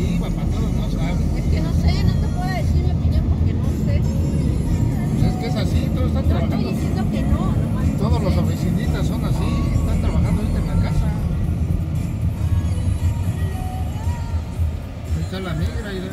Sí, para todos no saben. Es que no sé, no te puedo decir mi opinión porque no sé. Pues es que es así, todos están trabajando. Estoy diciendo que no. todos los oficinistas son así, están trabajando ahorita en la casa. Ahí está la migra, y...